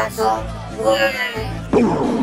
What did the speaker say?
castle. Yeah.